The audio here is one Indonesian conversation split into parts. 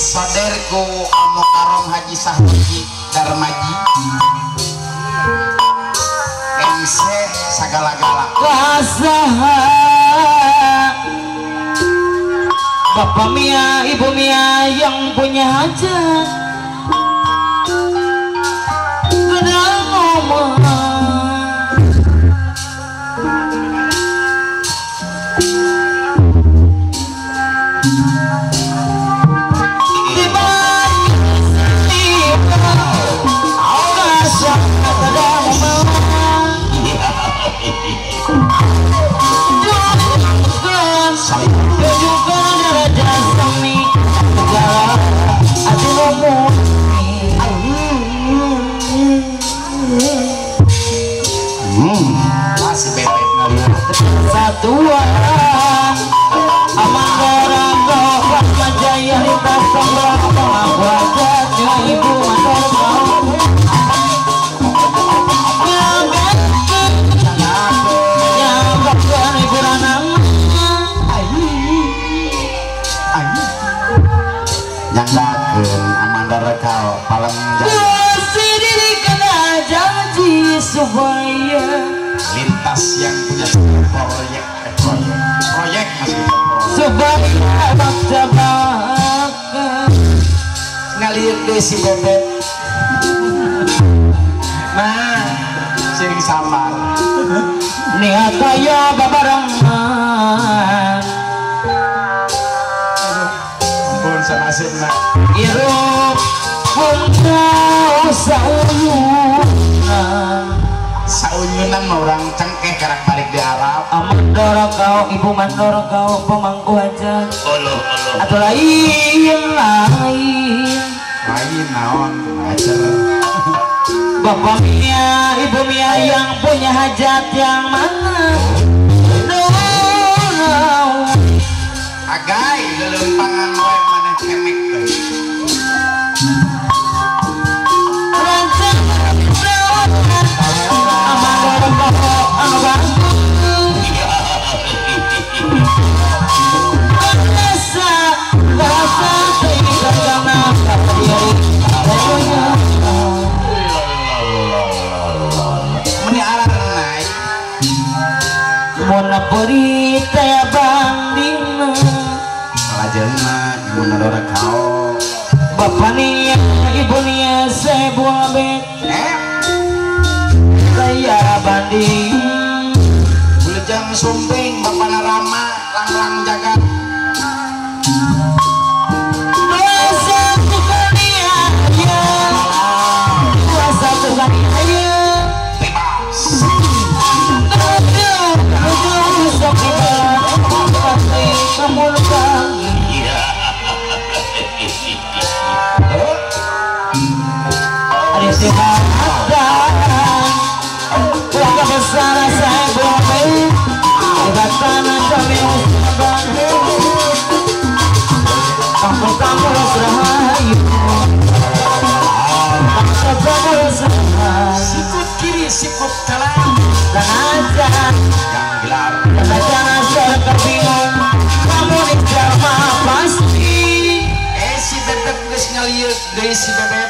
Ku anu karong Haji Sahji Darmaji. MC sagala-gala. Wasaha Bapak Mia, Ibu Mia yang punya hajat bakta bakal ngalir deh si bebek nah sing sabar Niat kaya babarengan pun sanasibna Irup pun kau sauyunan saunyunan orang cengkeh karak balik di Arab. Amandora kau, ibu mandora kau, pemangku aja. Olo olo Atau lain lain. Lain naon acer. Bapak Mia, Ibu Mia yang punya hajat yang mana? No, no. agai lelempangan wae maneh kemek ibu nadora kau Bapak nia, ibu nia, saya buang bet eh? Saya banding Bulejang sumping bapana Rama lang-lang jagat isi koptalan dan aja yang gelar jangan terbingung kamu nikah pasti esi tetep geus ngalieu deui si bebek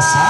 biasa.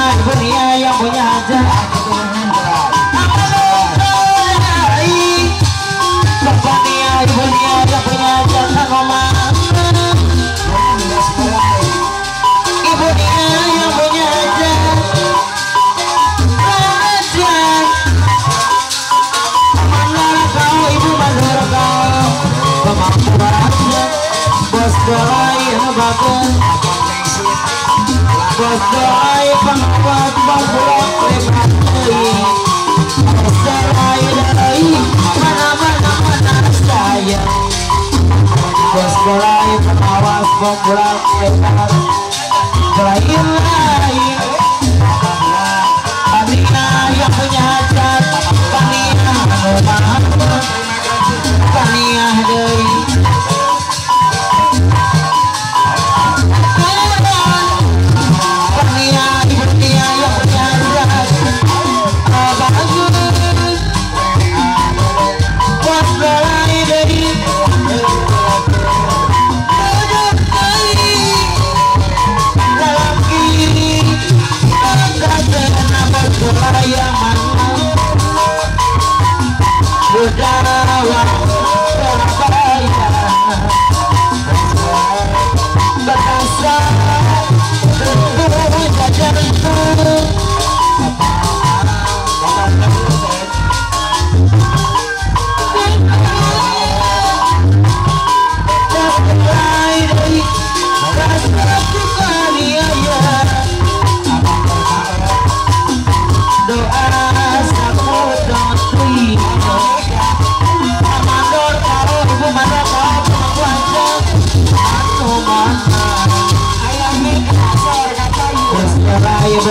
selain awas sekurang besar selain lain Adina yang punya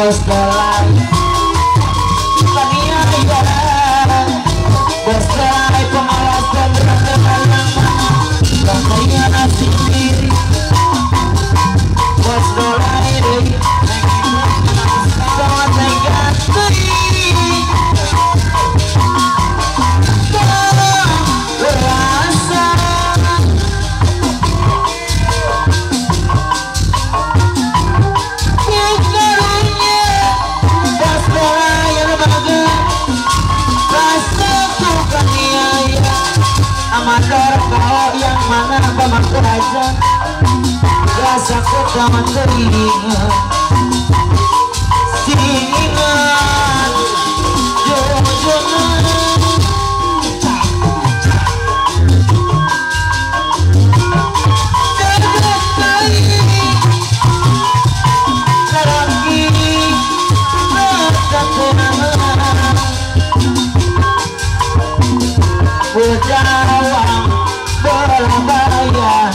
just my life. Kawan teringat Singingat Jojonan Bujawang Belabayan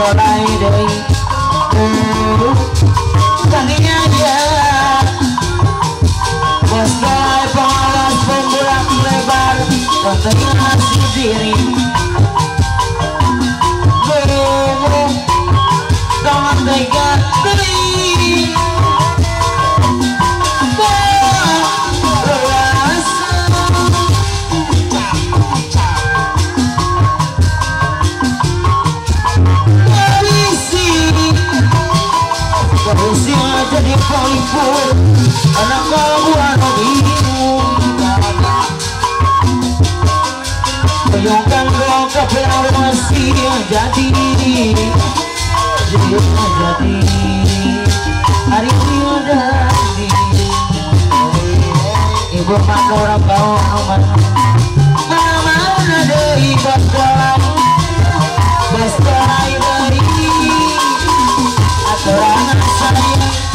kelai deh Uh Kanginya dia. Kumpulan lebar. Si diri kebenar masih jadi. Jadi jadi. Hari ini jadi Ibu mandora kau aman Mama ada ibu kolam Bestolai dari Aturan saya